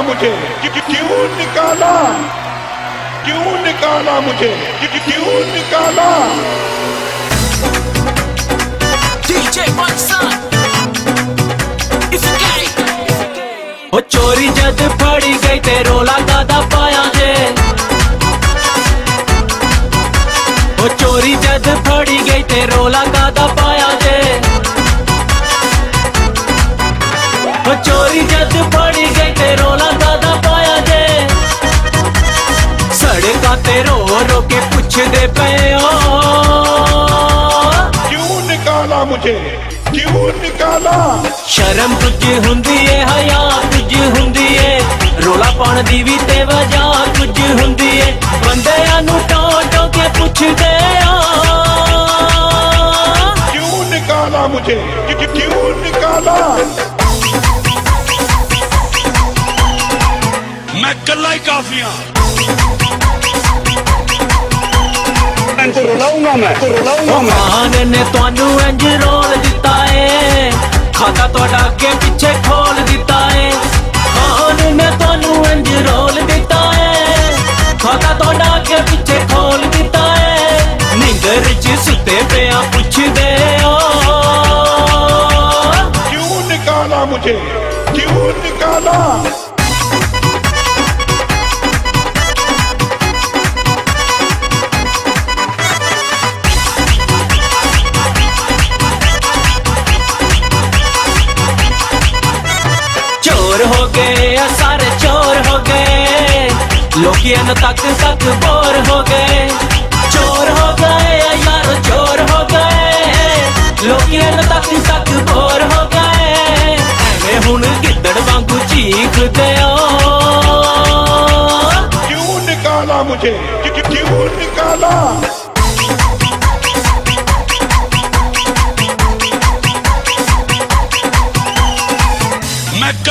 मुझे। क्यों निकाला? क्यों निकाला मुझे? क्यों निकाला? वो चोरी जद फड़ी गई ते रोला दादा पाया जे। वो चोरी जद फड़ी गई ते रोला दादा पाया जे। वो चोरी जद फड़ी के पुछदे पे ओ क्यों निकाला मुझे? क्यों निकाला? शर्म तुझी हुंदी है हया तुझी हुंदी है। रोला पाण दी भी ते वजह कुछ हुंदी है। बंदियाँ नु के पुछदे क्यों निकाला मुझे? क्यों निकाला? मैं कल्ला ही काफिया हाँ। ਕੱਲਾ ਹੀ ਕਾਫੀ ਹਾਂ ਮਾਨ ਨੇ ਤੁਹਾਨੂੰ ਇੰਜ ਰੋਲ ਦਿੱਤਾ ਏ ਖਾਤਾ ਤੁਹਾਡਾ ਅੱਗੇ ਪਿੱਛੇ ਖੋਲ ਦਿੱਤਾ ਏ ਮਾਨ ਨੇ ਤੁਹਾਨੂੰ ਇੰਜ ਰੋਲ ਦਿੱਤਾ ਏ ਖਾਤਾ ਤੁਹਾਡਾ ਅੱਗੇ ਪਿੱਛੇ ਖੋਲ ਦਿੱਤਾ ਏ ਨਿੰਦਰ ਚ ਸੁੱਤੇ ਪਿਆ ਪੁੱਛਦੇ ਓ क्यों निकाला मुझे क्यों निकाला एन तक तक बोर हो गए। चोर हो गए, यार चोर हो गए। लोग एन तक तक बोर हो गए। एवें हुन गिद्दड़ वांगू चीख गया। क्यों निकाला मुझे? क्यों निकाला? मैं